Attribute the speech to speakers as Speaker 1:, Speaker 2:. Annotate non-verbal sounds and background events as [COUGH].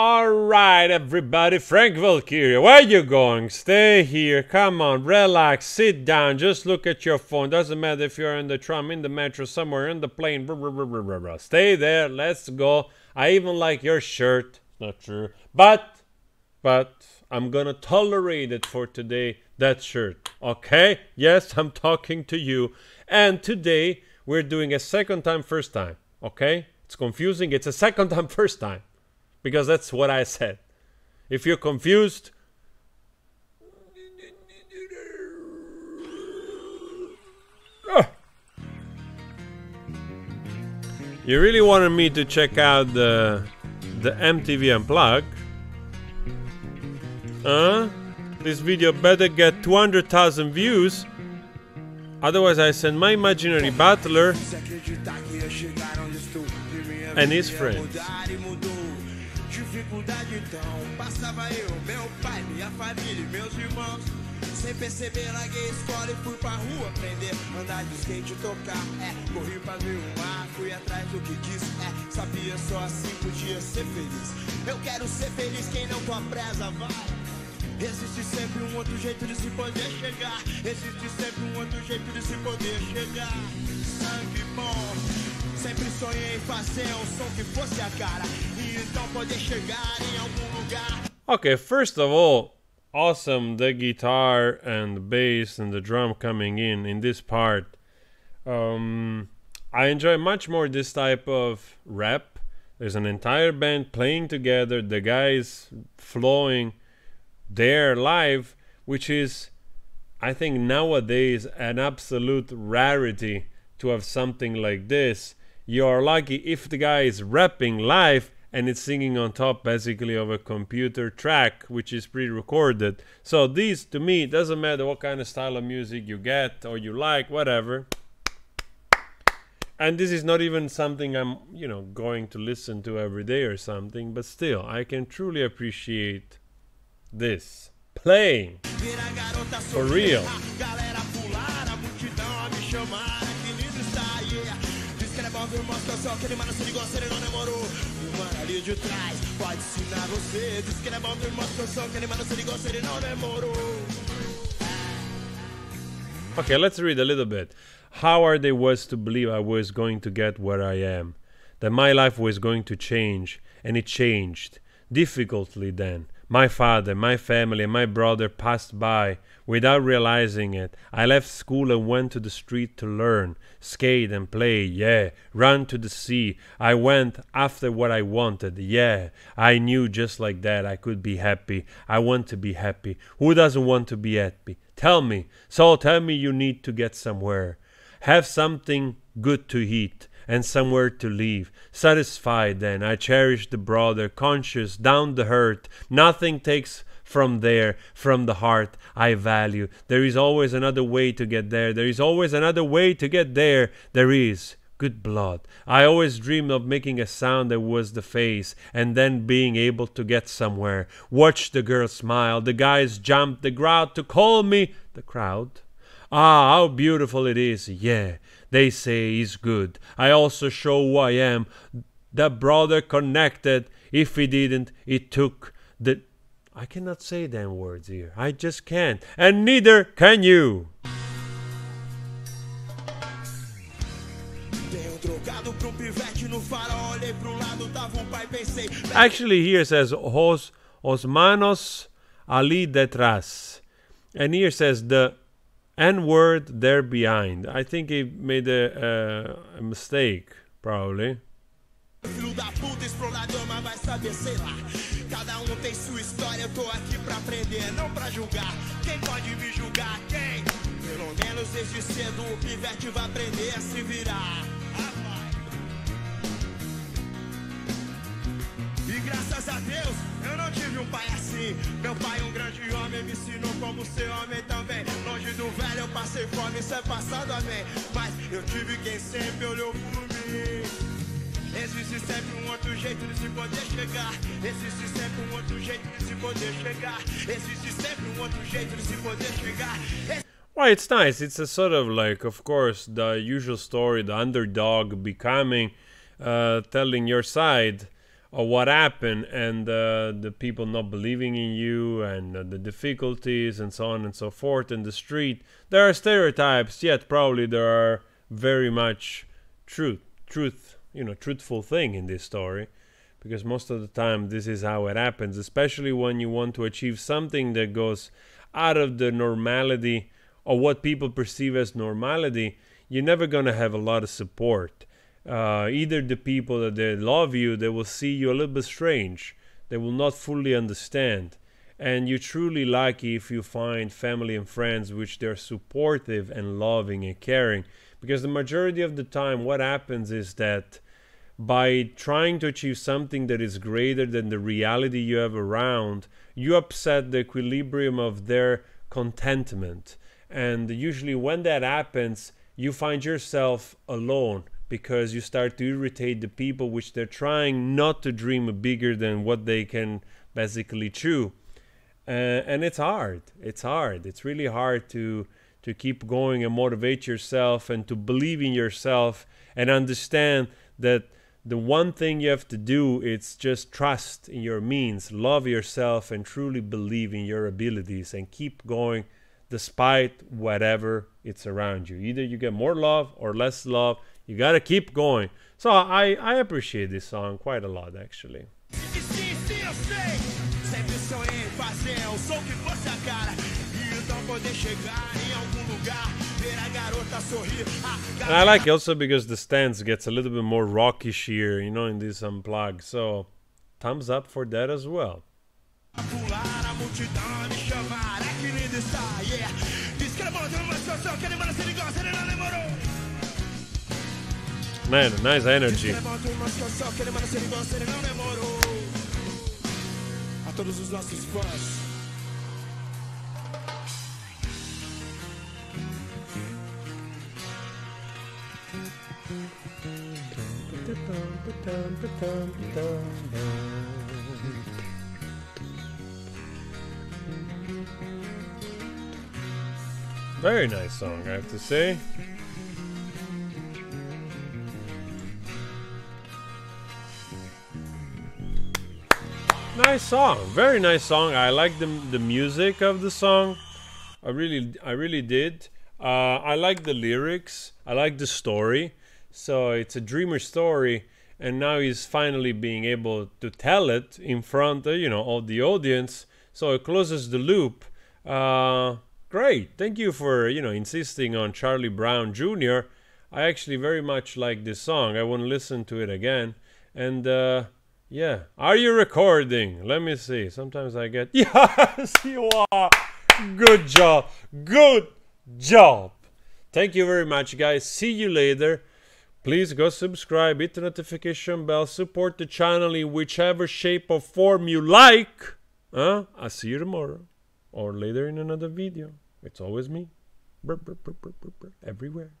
Speaker 1: All right, everybody. Frank Valchiria, where you going? Stay here. Come on, relax, sit down. Just look at your phone. Doesn't matter if you're in the tram, in the metro, somewhere in the plane. Blah, blah, blah. Stay there. Let's go. I even like your shirt. Not true, but but I'm gonna tolerate it for today. That shirt, okay? Yes, I'm talking to you. And today we're doing a second time, first time. Okay? It's confusing. It's a second time, first time because that's what I said. If you're confused, Ah. you really wanted me to check out the the MTV Unplugged? Huh? This video better get 200,000 views. Otherwise, I send my imaginary butler and his friends.
Speaker 2: Dificuldade então. Passava eu, meu pai, minha família e meus irmãos. Sem perceber, larguei a escola e fui pra rua aprender Andar de skate e tocar, é Corri pra ver o mar, fui atrás do que quis, é Sabia só assim podia ser feliz. Eu quero ser feliz, quem não tua presa vai. Existe sempre um outro jeito de se poder chegar. Existe sempre um outro jeito de se poder chegar Sempre sonhei fazer um som que fosse a cara E então poder chegar em algum lugar
Speaker 1: Okay, first of all, awesome the guitar and the bass and the drum coming in in this part. Um, I enjoy much more this type of rap. There's an entire band playing together, the guys flowing there live, which is, I think, nowadays an absolute rarity to have something like this. You are lucky if the guy is rapping live and it's singing on top basically of a computer track which is pre-recorded. So these to me doesn't matter what kind of style of music you get or you like whatever. And this is not even something i'm you know going to listen to every day or something but still i can truly appreciate this playing. For real
Speaker 2: Diz que ele não demorou O mano ali de trás pode ensinar você Diz que ele é bom, se ligou, se ele não demorou
Speaker 1: Okay, let's read a little bit. How are they was to believe I was going to get where I am, that my life was going to change, and it changed. Difficultly then. My father, my family, and my brother passed by without realizing it. I left school and went to the street to learn, skate and play, yeah, run to the sea. I went after what I wanted, yeah. I knew just like that I could be happy. I want to be happy. Who doesn't want to be happy? Tell me. So tell me you need to get somewhere. Have something good to eat and somewhere to live. Satisfied then, I cherish the brother, conscious down the hurt. Nothing takes from there, from the heart, I value. There is always another way to get there. There is always another way to get there. There is. Good blood. I always dreamed of making a sound that was the face and then being able to get somewhere. Watch the girl smile, the guys jump, the crowd to call me. The crowd? Ah, how beautiful it is. Yeah, they say is good. I also show who I am. The brother connected. If he didn't, it took the. I cannot say them words here. I just can't. And neither can you. Actually, here says Os Osmanos Ali detrás. And here says the N word there behind. I think he made a, a, mistake, probably.
Speaker 2: Filho da puta, explorador, mas vai saber, sei lá. Cada um tem sua história, eu tô aqui pra aprender, não pra julgar. Quem pode me julgar? Quem? Pelo menos desde cedo o pivete vai aprender a se virar. Tive um pai assim. Meu pai, um grande homem, me ensinou como ser homem também. Longe do velho eu passei fome, isso é passado, amém. Mas eu tive quem sempre olhou por mim. Existe sempre um outro jeito de se poder chegar. Existe sempre um outro jeito de se poder chegar. Existe sempre um outro jeito de se poder chegar.
Speaker 1: Well, it's nice. It's a sort of like, of course, the usual story, the underdog becoming, uh, telling your side of what happened and uh, the people not believing in you and uh, the difficulties and so on and so forth in the street. There are stereotypes yet probably there are very much truth truth you know truthful thing in this story. Because most of the time this is how it happens especially when you want to achieve something that goes out of the normality or what people perceive as normality. You're never going to have a lot of support uh, either the people that they love you they will see you a little bit strange. They will not fully understand. And you're truly lucky if you find family and friends which they're supportive and loving and caring. Because the majority of the time what happens is that by trying to achieve something that is greater than the reality you have around you upset the equilibrium of their contentment. And usually when that happens you find yourself alone because you start to irritate the people which they're trying not to dream bigger than what they can basically chew. Uh, and it's hard. It's hard. It's really hard to to keep going and motivate yourself and to believe in yourself and understand that the one thing you have to do is just trust in your means love yourself and truly believe in your abilities and keep going despite whatever it's around you. Either you get more love or less love you gotta keep going. So I, I appreciate this song quite a lot actually. And I like it also because the stance gets a little bit more rockish here, you know, in this unplugged. So thumbs up for that as well. Man, nice energy. A todos os nossos fãs. Very nice song, I have to say. Nice song, very nice song. I like the the music of the song. I really, I really did. Uh, I like the lyrics. I like the story. So it's a dreamer story, and now he's finally being able to tell it in front, of, you know, of the audience. So it closes the loop. Uh, great. Thank you for you know insisting on Charlie Brown Jr. I actually very much like this song. I want to listen to it again, and. Uh, yeah. Are you recording? Let me see. Sometimes I get. [LAUGHS] Yes, you are. Good job. Good job. Thank you very much, guys. See you later. Please go subscribe, hit the notification bell, support the channel in whichever shape or form you like. Huh? I'll see you tomorrow or later in another video. It's always me. Everywhere.